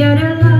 Yeah.